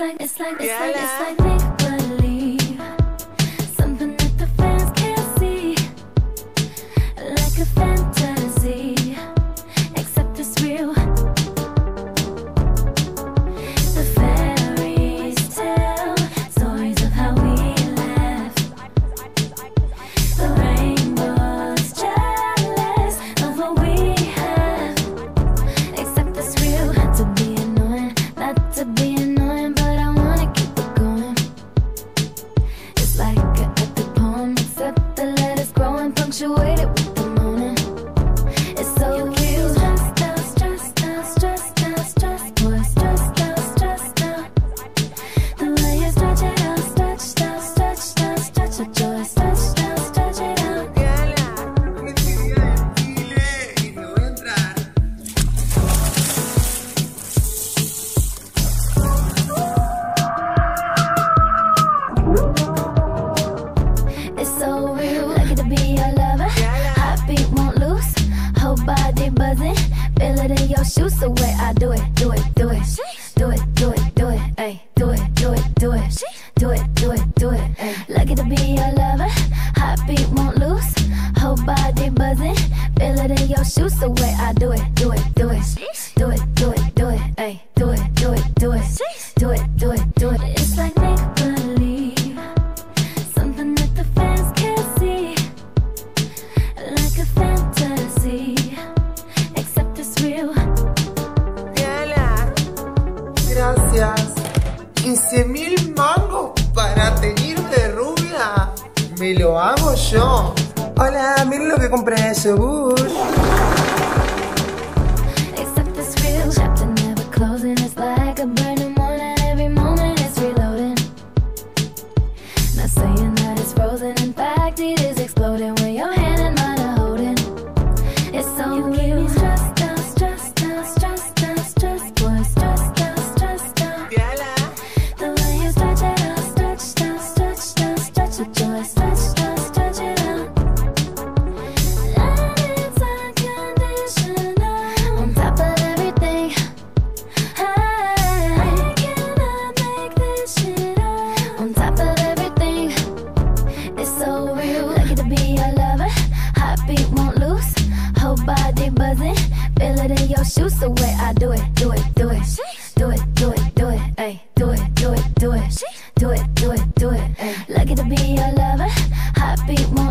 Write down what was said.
like, it's like, it's yeah, like, it's like make believe. your shoes so wet. I do it, do it, do it. Do it, do it, do it, ayy. Do it, do it, do it. Do it, do it, do it, ayy. Lucky to be your lover. Heartbeat won't lose. Whole body buzzing. Feel it in your shoes so wet. I 100 mil mangos para tenerme de rubia. Me lo hago yo. Hola, miren lo que compré ese bus. It's frozen, in fact, it is exploding when your The way I do it, do it, do it. Do it, do it, do it, ayy. Do it, do it, do it. Do it, do it, do it, ayy. Lucky to be your lover. Heartbeat more.